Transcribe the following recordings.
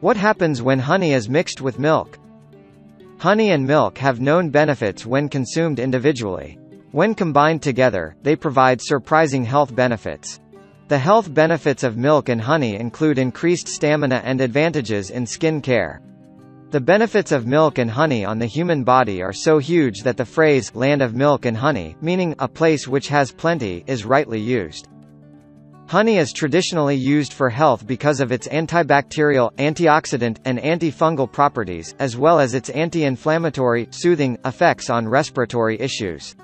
What happens when honey is mixed with milk? Honey and milk have known benefits when consumed individually. When combined together, they provide surprising health benefits. The health benefits of milk and honey include increased stamina and advantages in skin care. The benefits of milk and honey on the human body are so huge that the phrase, land of milk and honey, meaning, a place which has plenty, is rightly used. Honey is traditionally used for health because of its antibacterial, antioxidant, and antifungal properties, as well as its anti-inflammatory, soothing, effects on respiratory issues.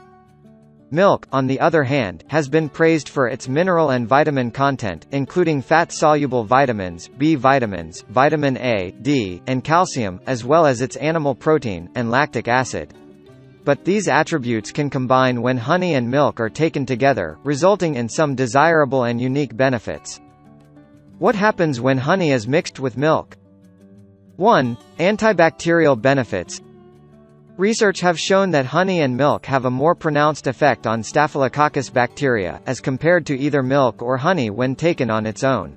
Milk, on the other hand, has been praised for its mineral and vitamin content, including fat-soluble vitamins, B vitamins, vitamin A, D, and calcium, as well as its animal protein, and lactic acid. But these attributes can combine when honey and milk are taken together, resulting in some desirable and unique benefits. What happens when honey is mixed with milk? 1. Antibacterial benefits Research have shown that honey and milk have a more pronounced effect on Staphylococcus bacteria, as compared to either milk or honey when taken on its own.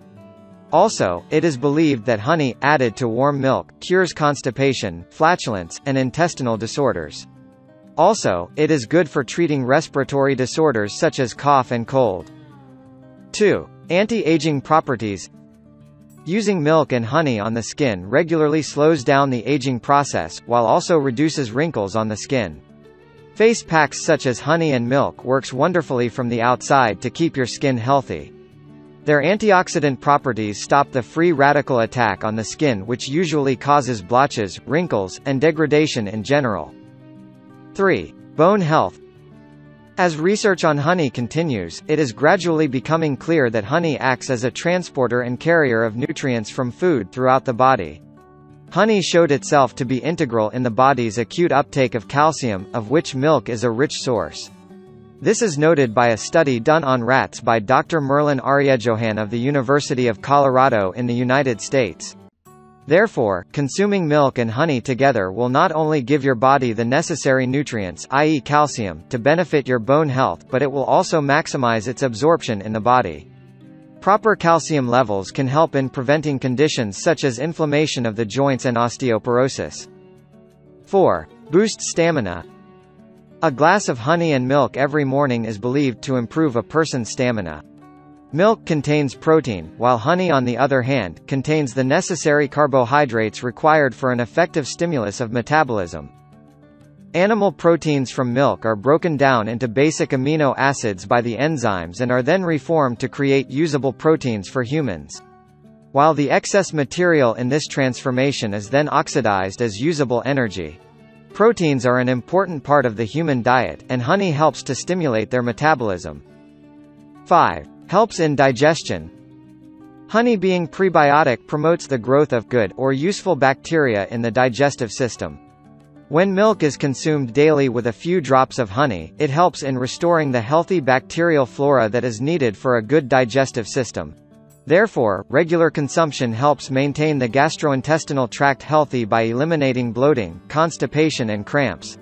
Also, it is believed that honey, added to warm milk, cures constipation, flatulence, and intestinal disorders. Also, it is good for treating respiratory disorders such as cough and cold. 2. Anti-aging properties Using milk and honey on the skin regularly slows down the aging process, while also reduces wrinkles on the skin. Face packs such as honey and milk works wonderfully from the outside to keep your skin healthy. Their antioxidant properties stop the free radical attack on the skin which usually causes blotches, wrinkles, and degradation in general. 3. Bone health as research on honey continues, it is gradually becoming clear that honey acts as a transporter and carrier of nutrients from food throughout the body. Honey showed itself to be integral in the body's acute uptake of calcium, of which milk is a rich source. This is noted by a study done on rats by Dr. Merlin Ariefdjohan of the University of Colorado in the United States. Therefore, consuming milk and honey together will not only give your body the necessary nutrients i.e. calcium to benefit your bone health but it will also maximize its absorption in the body. Proper calcium levels can help in preventing conditions such as inflammation of the joints and osteoporosis. 4. Boost stamina. A glass of honey and milk every morning is believed to improve a person's stamina. Milk contains protein, while honey on the other hand, contains the necessary carbohydrates required for an effective stimulus of metabolism. Animal proteins from milk are broken down into basic amino acids by the enzymes and are then reformed to create usable proteins for humans. While the excess material in this transformation is then oxidized as usable energy. Proteins are an important part of the human diet, and honey helps to stimulate their metabolism. 5. Helps in digestion. Honey being prebiotic promotes the growth of good or useful bacteria in the digestive system. When milk is consumed daily with a few drops of honey, it helps in restoring the healthy bacterial flora that is needed for a good digestive system. Therefore, regular consumption helps maintain the gastrointestinal tract healthy by eliminating bloating, constipation and cramps.